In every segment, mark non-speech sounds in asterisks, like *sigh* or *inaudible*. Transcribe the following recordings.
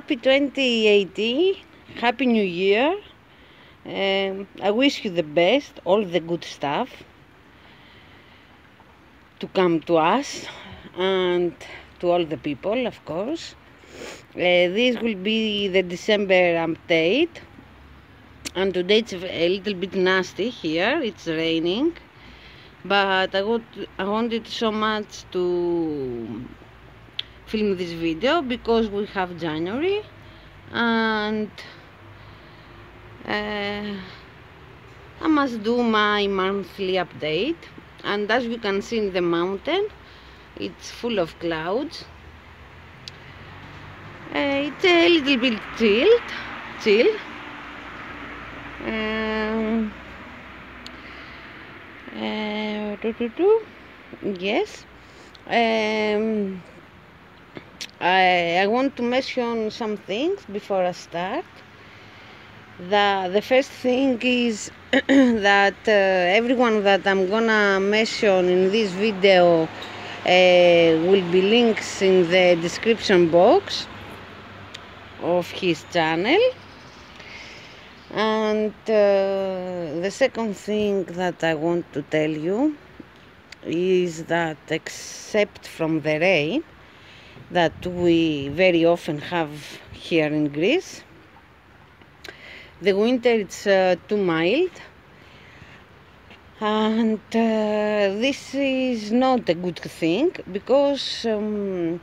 happy 2018. Happy New Year. Um, I wish you the best, all the good stuff to come to us and to all the people, of course. Uh, this will be the December update. And today it's a little bit nasty here, it's raining. But I, want, I wanted so much to film this video because we have January and uh, I must do my monthly update. And as you can see in the mountain it's full of clouds. Uh, it's a little bit chilled chill. Um, uh, doo -doo -doo. yes. Um, I, I want to mention some things before I start. The, the first thing is *clears throat* that uh, everyone that I'm gonna mention in this video uh, will be links in the description box of his channel. And uh, the second thing that I want to tell you is that except from the rain, that we very often have here in Greece. The winter is uh, too mild and uh, this is not a good thing because um,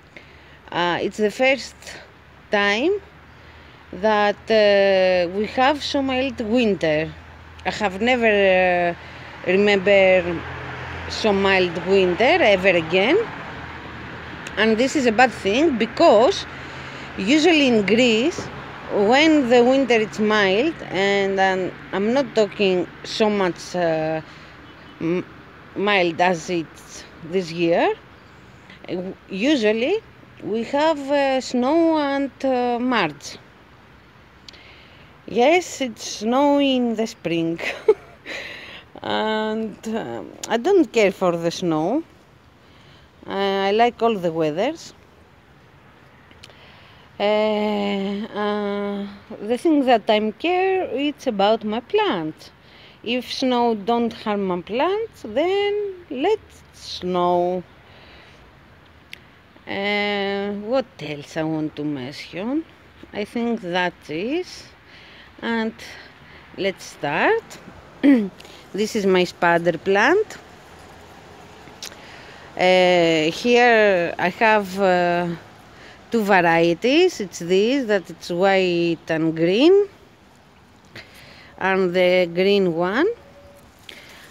uh, it's the first time that uh, we have so mild winter. I have never uh, remember so mild winter ever again and this is a bad thing because usually in Greece when the winter is mild and um, I'm not talking so much uh, mild as it's this year usually we have uh, snow and uh, March. Yes it's snow in the spring. *laughs* And um, I don't care for the snow I like all the weathers. Uh, uh, the thing that I'm care it's about my plants. If snow don't harm my plants, then let snow. Uh, what else I want to mention? I think that is. And let's start. *clears throat* this is my spider plant. Uh, here I have uh, two varieties. It's this that it's white and green, and the green one,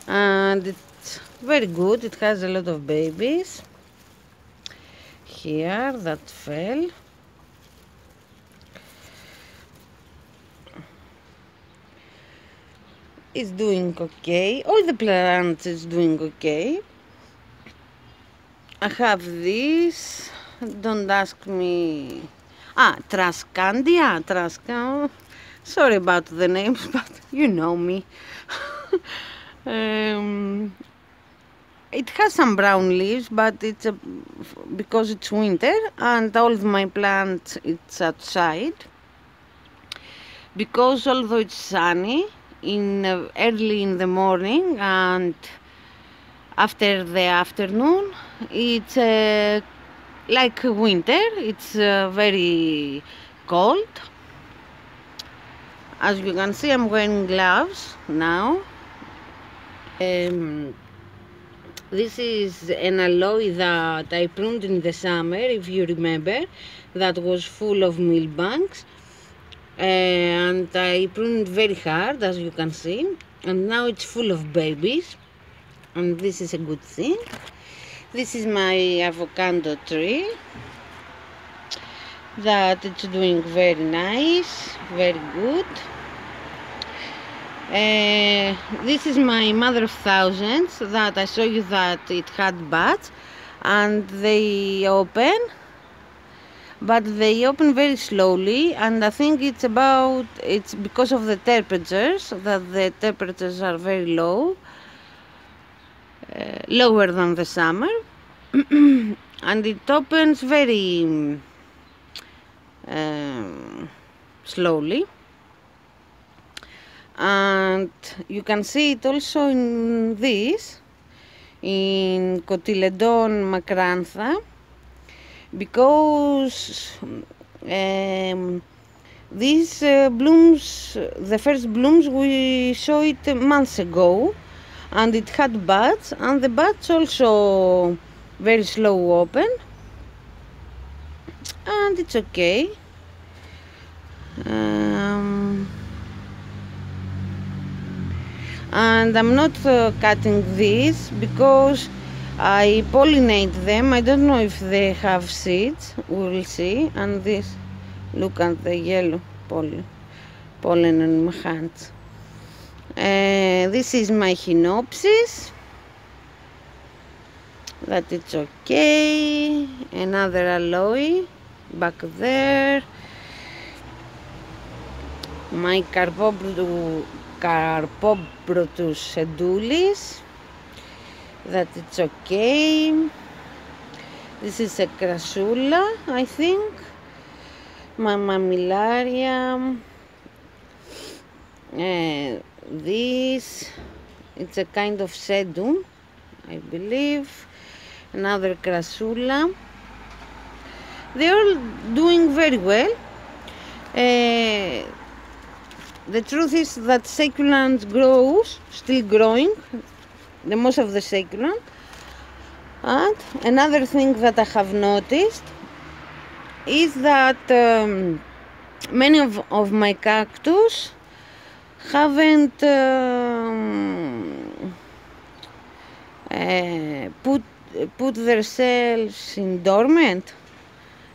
and it's very good. It has a lot of babies. Here that fell. It's doing okay. All the plants is doing okay. I have this. Don't ask me. Ah, Trascandia. Trascan. Sorry about the names, *laughs* but you know me. *laughs* um, it has some brown leaves, but it's a, because it's winter and all of my plants it's outside. Because although it's sunny in uh, early in the morning and after the afternoon it's uh, like winter it's uh, very cold. As you can see I'm wearing gloves now. Um, this is an aloe that I pruned in the summer if you remember that was full of milbanks uh, and I pruned very hard as you can see. And now it's full of babies. And this is a good thing this is my avocado tree that it's doing very nice very good. Uh, this is my mother of thousands that I show you that it had buds and they open but they open very slowly and I think it's about it's because of the temperatures that the temperatures are very low uh, lower than the summer *clears throat* and it opens very uh, slowly. And you can see it also in this in Cotyledon macrantha because um, these uh, blooms, the first blooms we saw it months ago and it had buds and the buds also very slow open. And it's okay. Um, and I'm not uh, cutting these because I pollinate them. I don't know if they have seeds. We will see. And this look at the yellow pollen pollen on my hands. Uh, this is my Echinopsis that it's okay another aloe back there my Carpobrotus edulis that it's okay this is a crassula I think my mammillaria uh, this it's a kind of sedum I believe. Another crassula they're doing very well. Uh, the truth is that succulent grows still growing the most of the succulent and another thing that I have noticed is that um, many of, of my cactus haven't um, uh, put put themselves in dormant.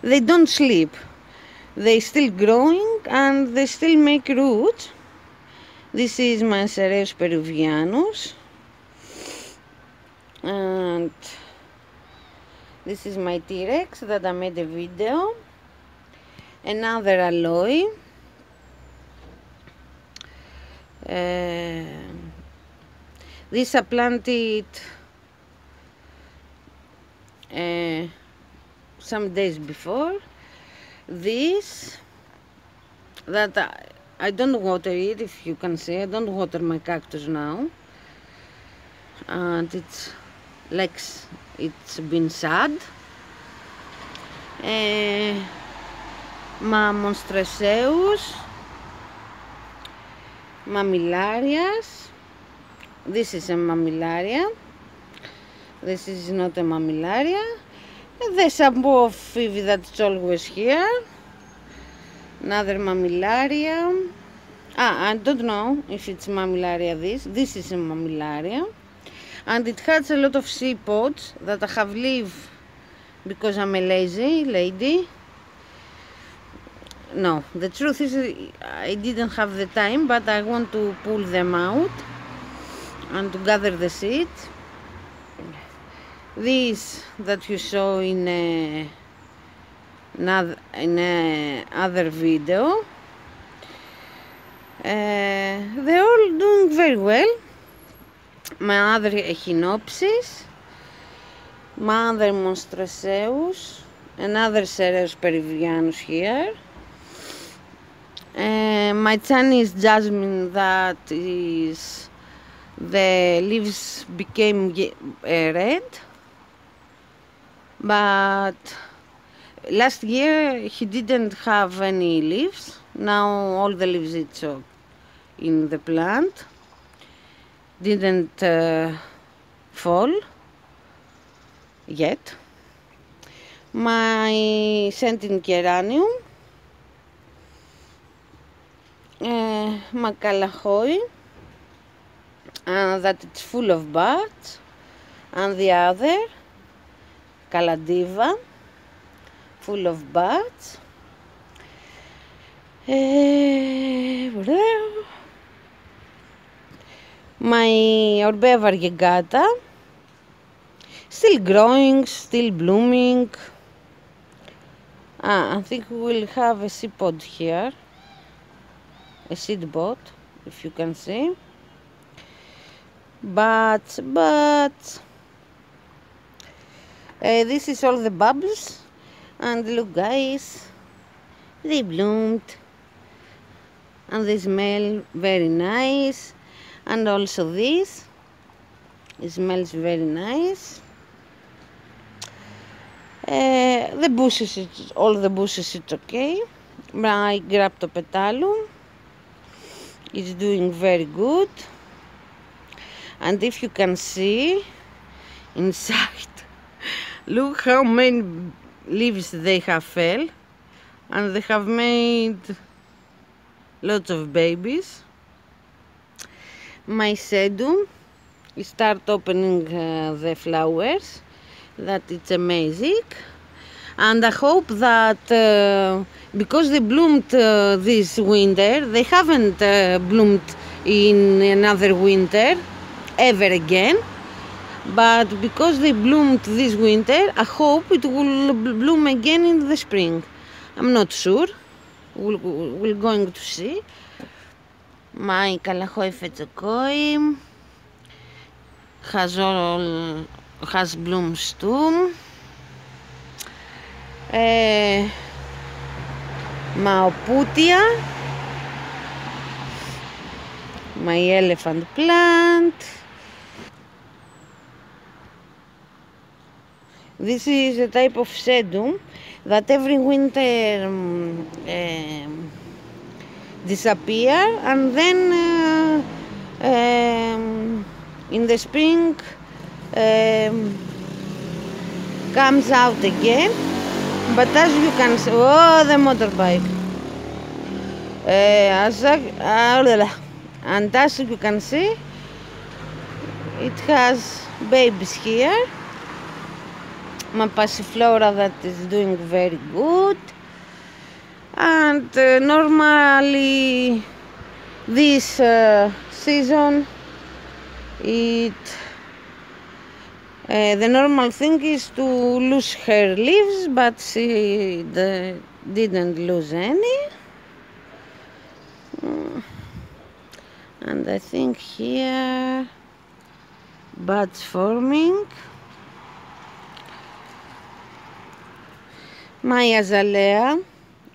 They don't sleep. They still growing and they still make roots. This is my Cereus peruvianus. And this is my T-Rex that I made a video. Another aloe uh, this I planted uh, some days before this that I, I don't water it if you can see I don't water my cactus now. And it's like it's been sad. Uh, my monstraceus mammillarias this is a mammillaria this is not a mammillaria the shampoo of Phoebe that's always here another mammillaria ah I don't know if it's mammillaria this this is a mammillaria and it has a lot of seed pods that I have leave because I'm a lazy lady no the truth is I didn't have the time but I want to pull them out and to gather the seeds this that you saw in a, another in a other video uh, they're all doing very well my other echinopsis my other monstraceus another cereus peruvianus here uh, my Chinese jasmine that is the leaves became uh, red but last year he didn't have any leaves. Now all the leaves it's in the plant didn't uh, fall yet. My scenting geranium uh, Macalahoi uh, that it's full of buds and the other Calandiva full of buds uh, my Orbea variegata still growing still blooming. Ah, I think we will have a seed pod here. A seed bot if you can see. But but uh, this is all the bulbs and look guys they bloomed. And they smell very nice. And also this it smells very nice. Uh, the bushes it's, all the bushes it's okay. My graptopetalum is doing very good. And if you can see *laughs* inside look how many leaves they have fell and they have made lots of babies. My sedum start opening uh, the flowers. That it's amazing. And I hope that uh, because they bloomed uh, this winter they haven't uh, bloomed in another winter ever again but because they bloomed this winter I hope it will bloom again in the spring I'm not sure we're, we're going to see my Kalahoi fetsokoi has all has blooms too uh, Maoputia my elephant plant this is a type of sedum that every winter um, um, disappear and then uh, um, in the spring um, comes out again. But as you can see oh the motorbike. Uh, as uh, and as you can see it has babies here my passiflora that is doing very good. And uh, normally this uh, season it uh, the normal thing is to lose her leaves but she didn't lose any. Mm. and I think here buds forming my azalea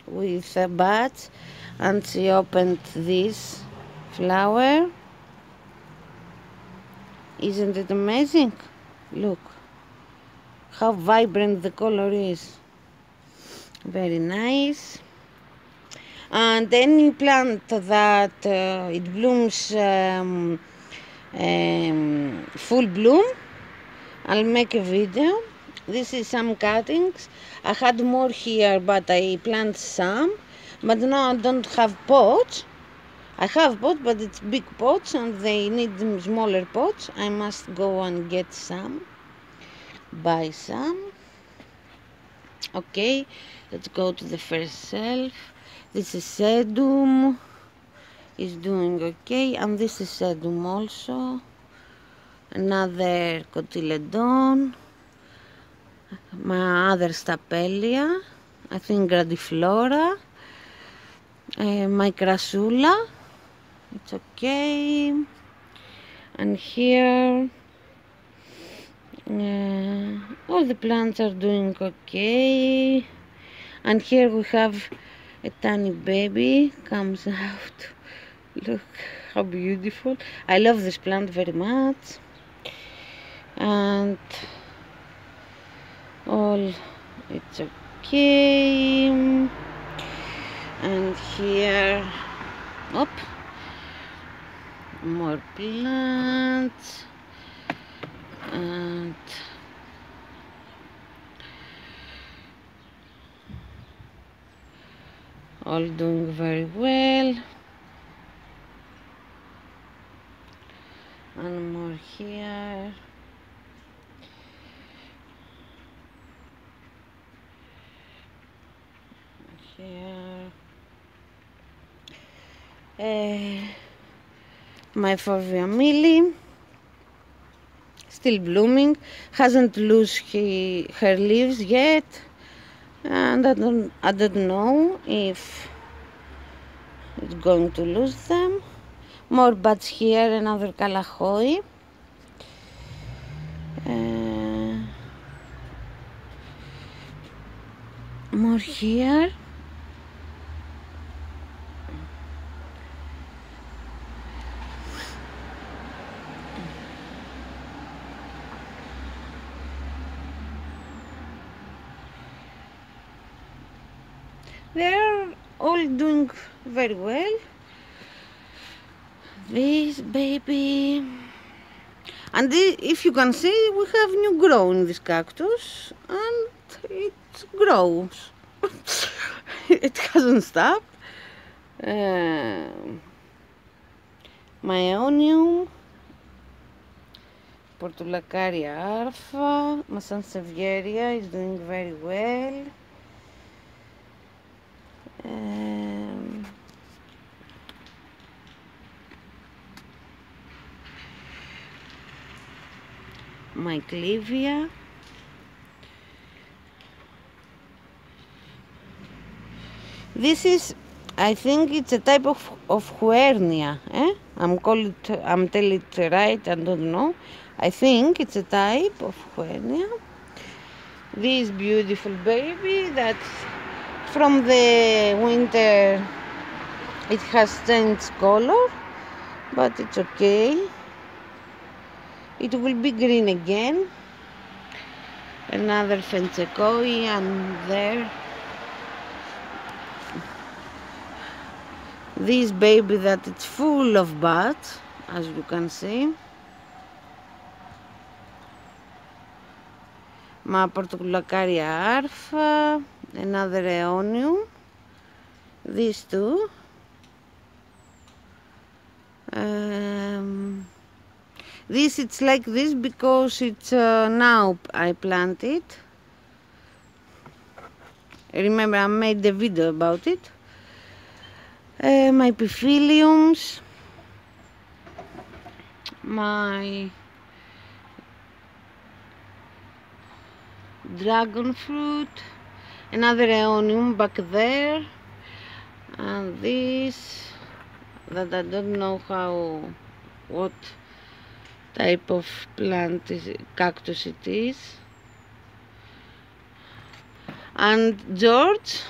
with a bat and she opened this flower. Isn't it amazing? Look how vibrant the color is. Very nice. And any plant that uh, it blooms um, um, full bloom I'll make a video this is some cuttings. I had more here but I plant some but now I don't have pots I have pots but it's big pots and they need smaller pots. I must go and get some buy some. Okay let's go to the first shelf. This is sedum. Is doing okay and this is sedum also. Another cotyledon my other stapelia I think grandiflora uh, my crassula it's okay. And here uh, all the plants are doing okay. And here we have a tiny baby comes *laughs* out. Look how beautiful. I love this plant very much. And all. It's okay. And here up. More plants. And all doing very well. And more here uh, my Euphorbia milii still blooming hasn't lost he, her leaves yet. And I don't, I don't know if it's going to lose them. More buds here another Kalanchoe uh, more here they're all doing very well. This baby. And if you can see we have new grow in this cactus and it grows. *laughs* It hasn't stopped. Uh, my onion Portulacaria afra, my Sansevieria is doing very well. Um, my Clivia. This is, I think it's a type of, of Huernia. Eh? I'm call it, I'm tell it right, I don't know. I think it's a type of Huernia. This beautiful baby that from the winter it has changed color, but it's okay. It will be green again. Another Fenchekoi and there. This baby that it's full of buds, as you can see. Ma Portulacaria afra, another Aeonium, these two. Um, this it's like this because it's uh, now I planted. Remember I made the video about it. Uh, my Epiphyllums, my dragon fruit another aeonium back there. And this that I don't know how what type of plant is cactus it is. And George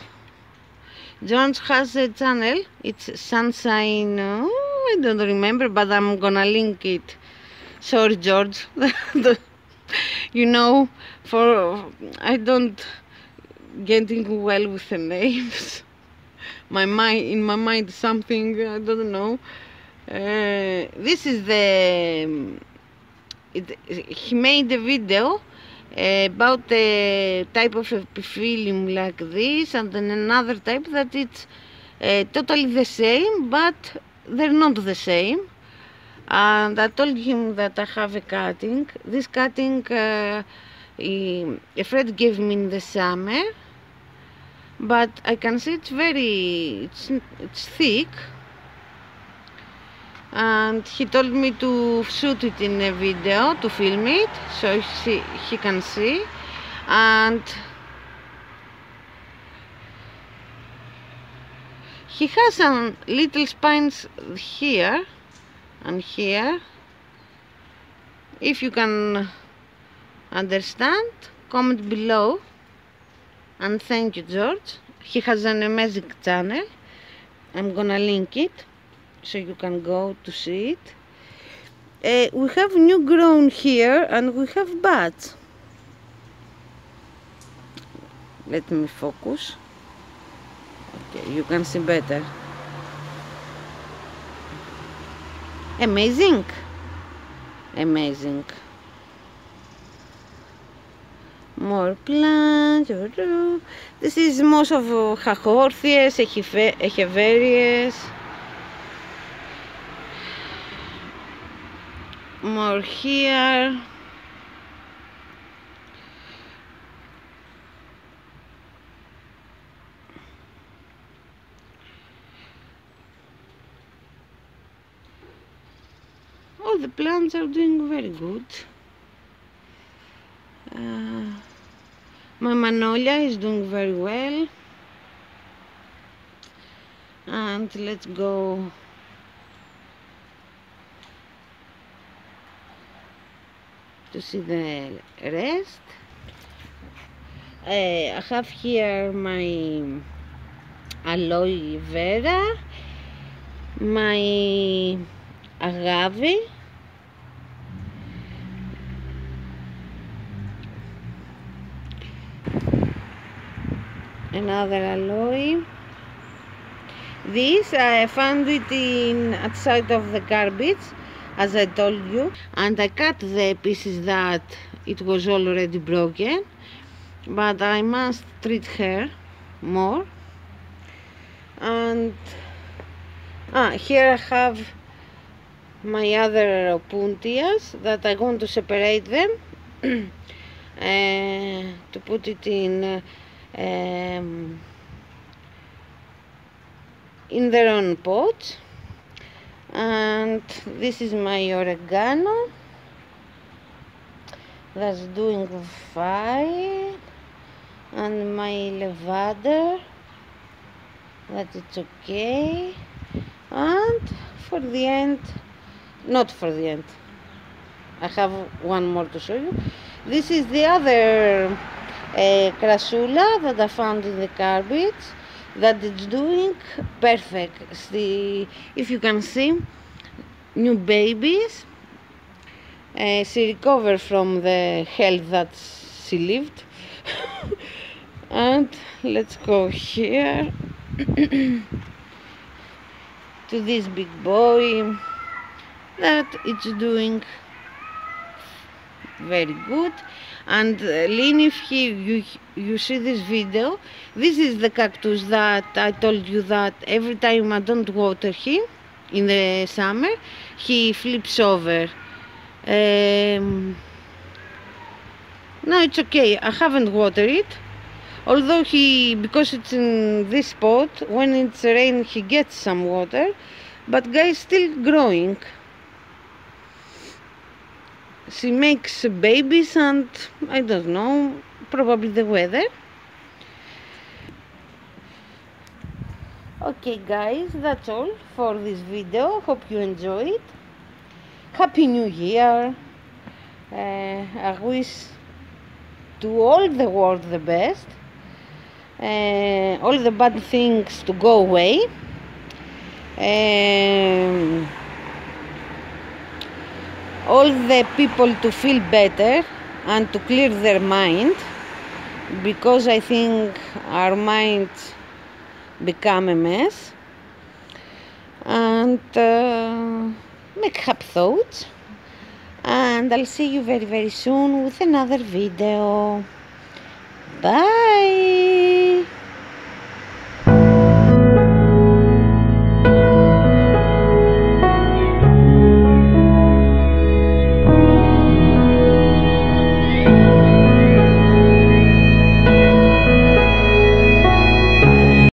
George has a channel. It's sunshine oh, I don't remember but I'm gonna link it. Sorry George. *laughs* You know for I don't getting well with the names. *laughs* My mind in my mind something I don't know. Uh, this is the it, he made a video uh, about the type of epiphyllum like this and then another type that it's uh, totally the same but they're not the same. And I told him that I have a cutting. This cutting uh, a friend gave me in the summer, but I can see it's very, it's, it's thick. And he told me to shoot it in a video, to film it, so he, he can see. And he has some little spines here and here if you can understand comment below and thank you George. He has an amazing channel. I'm gonna link it so you can go to see it. Uh, we have new grown here and we have buds let me focus. Okay you can see better. Amazing. Amazing more plants this is most of Hachorthias, Echeverias more here all the plants are doing very good uh, my magnolia is doing very well. And let's go. To see the rest. Uh, I have here my aloe vera my agave another aloe this I found it in outside of the garbage as I told you and I cut the pieces that it was already broken but I must treat her more and ah, here I have my other puntias that I want to separate them uh, to put it in um, in their own pot. And this is my oregano. That's doing fine. And my lavender that it's okay. And for the end not for the end. I have one more to show you. This is the other uh, crassula that I found in the garbage that it's doing perfect. See, if you can see new babies uh, she recovered from the hell that she lived. *laughs* And let's go here *clears throat* to this big boy that it's doing very good and uh, Lyn if he, you, you see this video this is the cactus that I told you that every time I don't water him in the summer he flips over. Um, no it's okay. I haven't watered it. Although he because it's in this spot when it's rain he gets some water. But guys still growing she makes babies and I don't know probably the weather. Okay guys that's all for this video. Hope you enjoyed happy new year. Uh, I wish to all the world the best. Uh, all the bad things to go away. Um, all the people to feel better and to clear their mind because I think our minds become a mess. And uh, make happy thoughts. And I'll see you very very soon with another video. Bye